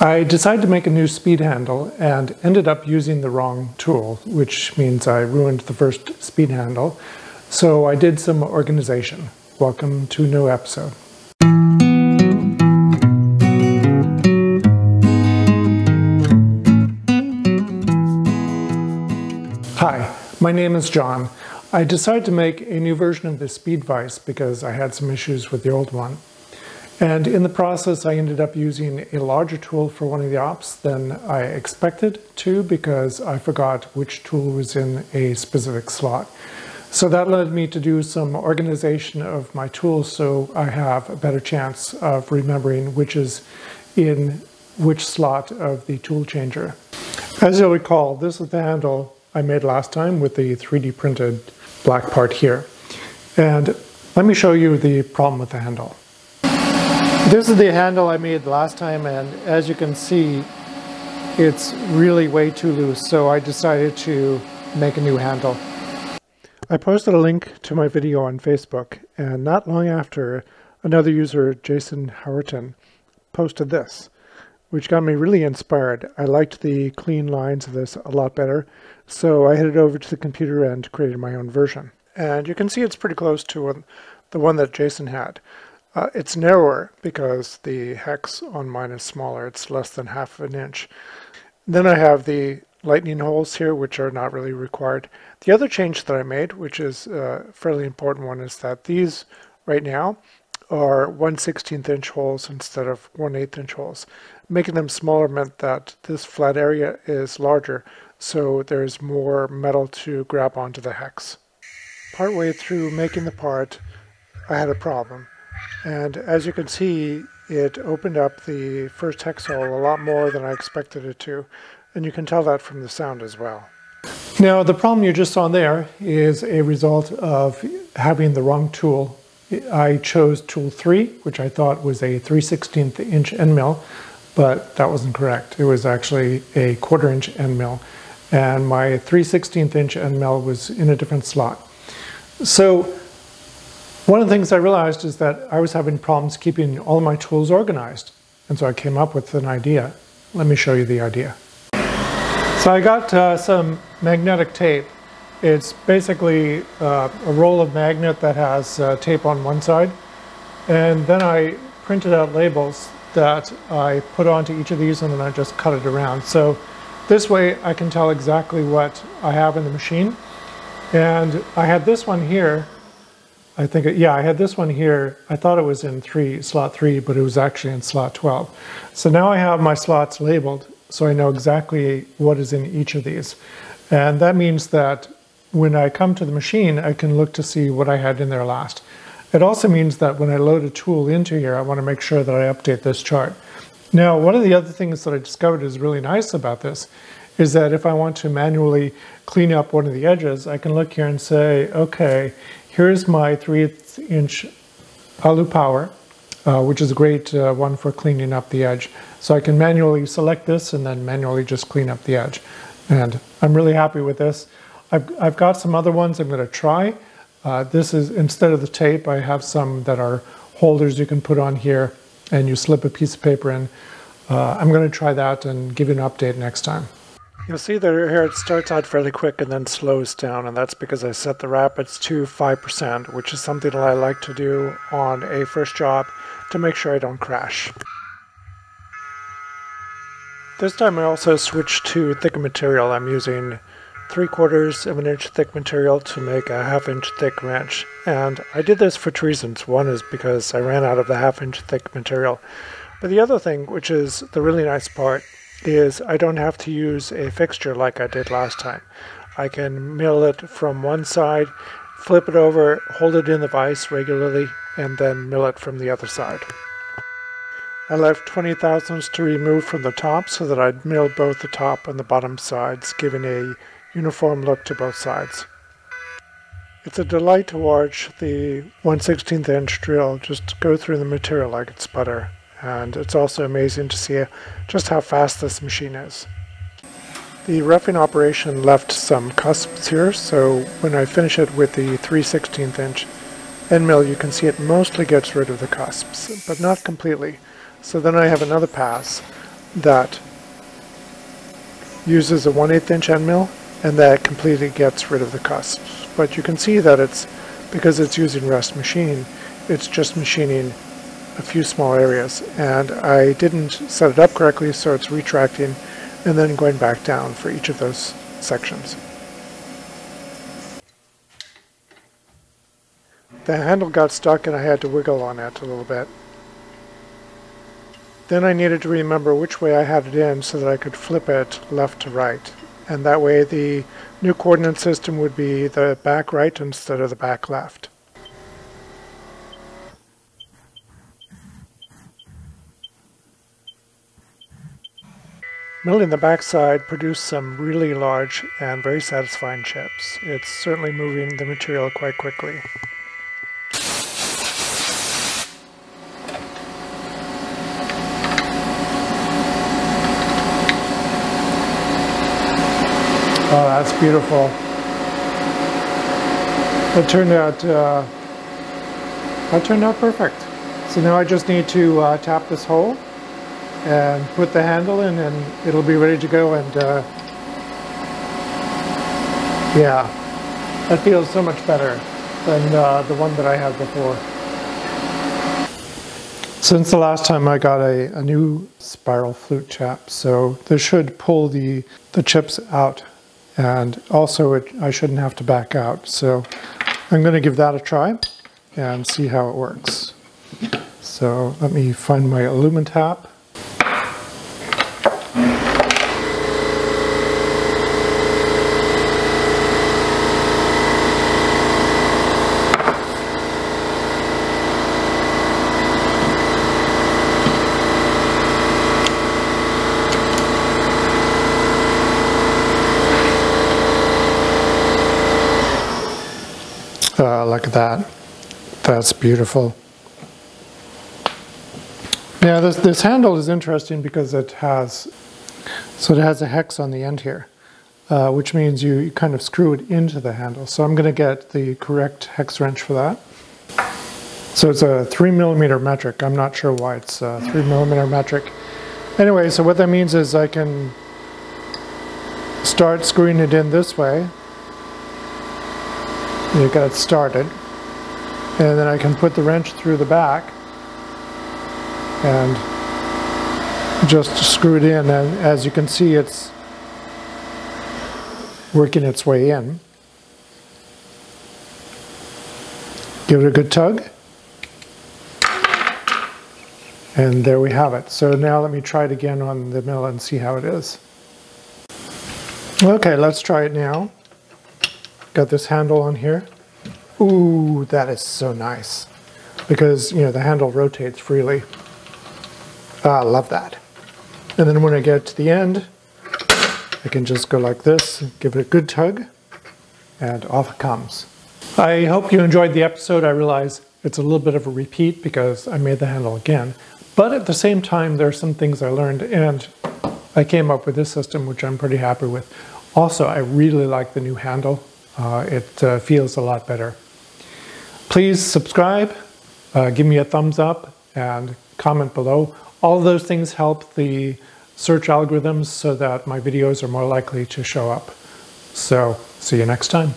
I decided to make a new speed handle and ended up using the wrong tool, which means I ruined the first speed handle. So I did some organization. Welcome to a new episode. Hi, my name is John. I decided to make a new version of the Speed Vise because I had some issues with the old one. And in the process, I ended up using a larger tool for one of the ops than I expected to because I forgot which tool was in a specific slot. So that led me to do some organization of my tools so I have a better chance of remembering which is in which slot of the tool changer. As you'll recall, this is the handle I made last time with the 3D printed black part here. And let me show you the problem with the handle. This is the handle I made the last time and as you can see it's really way too loose so I decided to make a new handle. I posted a link to my video on Facebook and not long after another user, Jason Howerton, posted this which got me really inspired. I liked the clean lines of this a lot better so I headed over to the computer and created my own version. And you can see it's pretty close to the one that Jason had. Uh, it's narrower because the hex on mine is smaller. It's less than half an inch. Then I have the lightening holes here, which are not really required. The other change that I made, which is a fairly important one, is that these right now are 1 16th inch holes instead of 1 8th inch holes. Making them smaller meant that this flat area is larger, so there's more metal to grab onto the hex. Partway through making the part, I had a problem. And as you can see, it opened up the first hex hole a lot more than I expected it to. And you can tell that from the sound as well. Now, the problem you just saw there is a result of having the wrong tool. I chose tool 3, which I thought was a 3 16th inch end mill, but that wasn't correct. It was actually a quarter inch end mill, and my 3 16th inch end mill was in a different slot. So one of the things I realized is that I was having problems keeping all my tools organized. And so I came up with an idea. Let me show you the idea. So I got uh, some magnetic tape. It's basically uh, a roll of magnet that has uh, tape on one side. And then I printed out labels that I put onto each of these and then I just cut it around. So this way I can tell exactly what I have in the machine. And I had this one here I think, yeah, I had this one here. I thought it was in three, slot three, but it was actually in slot 12. So now I have my slots labeled, so I know exactly what is in each of these. And that means that when I come to the machine, I can look to see what I had in there last. It also means that when I load a tool into here, I want to make sure that I update this chart. Now, one of the other things that I discovered is really nice about this is that if I want to manually clean up one of the edges, I can look here and say, okay, Here's my 3 inch Alu-Power, uh, which is a great uh, one for cleaning up the edge. So I can manually select this and then manually just clean up the edge. And I'm really happy with this. I've, I've got some other ones I'm going to try. Uh, this is, instead of the tape, I have some that are holders you can put on here and you slip a piece of paper in. Uh, I'm going to try that and give you an update next time. You'll see that here it starts out fairly quick and then slows down, and that's because I set the rapids to 5%, which is something that I like to do on a first job to make sure I don't crash. This time I also switched to thicker material. I'm using 3 quarters of an inch thick material to make a half inch thick wrench. And I did this for two reasons. One is because I ran out of the half inch thick material. But the other thing, which is the really nice part, is I don't have to use a fixture like I did last time. I can mill it from one side, flip it over, hold it in the vise regularly, and then mill it from the other side. I left 20 thousandths to remove from the top so that I'd mill both the top and the bottom sides, giving a uniform look to both sides. It's a delight to watch the 1 16th inch drill just go through the material like it's butter and it's also amazing to see just how fast this machine is. The roughing operation left some cusps here, so when I finish it with the 3 16th inch end mill, you can see it mostly gets rid of the cusps, but not completely. So then I have another pass that uses a 1 8 inch end mill and that completely gets rid of the cusps. But you can see that it's, because it's using rest machine, it's just machining a few small areas. And I didn't set it up correctly, so it's retracting and then going back down for each of those sections. The handle got stuck and I had to wiggle on it a little bit. Then I needed to remember which way I had it in so that I could flip it left to right. And that way the new coordinate system would be the back right instead of the back left. Milling the backside produced some really large and very satisfying chips. It's certainly moving the material quite quickly. Oh, that's beautiful. That turned out, uh, that turned out perfect. So now I just need to uh, tap this hole and put the handle in and it'll be ready to go and uh, yeah, that feels so much better than uh, the one that I had before. Since the last time I got a, a new spiral flute tap, so this should pull the, the chips out and also it, I shouldn't have to back out. So I'm going to give that a try and see how it works. So let me find my Alumintap. Uh, look at that. That's beautiful. Yeah, this, this handle is interesting because it has, so it has a hex on the end here, uh, which means you kind of screw it into the handle. So I'm going to get the correct hex wrench for that. So it's a three millimeter metric. I'm not sure why it's a three millimeter metric. Anyway, so what that means is I can start screwing it in this way you got it started and then I can put the wrench through the back and just screw it in and as you can see it's working its way in. Give it a good tug and there we have it. So now let me try it again on the mill and see how it is. Okay, let's try it now. Got this handle on here. Ooh, that is so nice. Because, you know, the handle rotates freely. Ah, I love that. And then when I get to the end, I can just go like this, give it a good tug, and off it comes. I hope you enjoyed the episode. I realize it's a little bit of a repeat because I made the handle again. But at the same time, there are some things I learned and I came up with this system, which I'm pretty happy with. Also, I really like the new handle uh, it uh, feels a lot better. Please subscribe, uh, give me a thumbs up, and comment below. All those things help the search algorithms so that my videos are more likely to show up. So, see you next time.